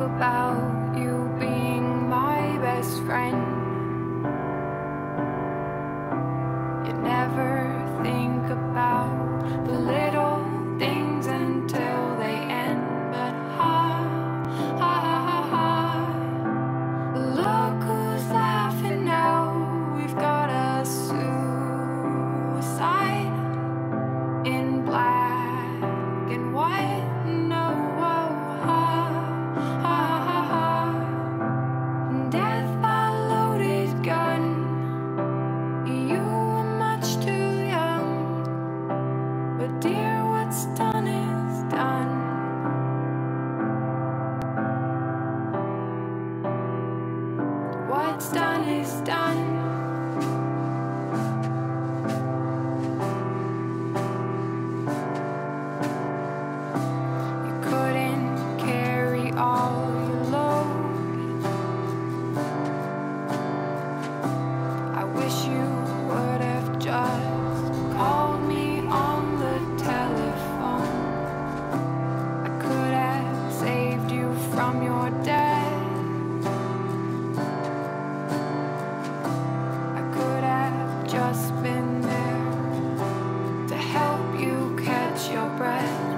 about you being my best friend. what's done is done. What's done is done. from your death. I could have just been there to help you catch your breath.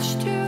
touched you.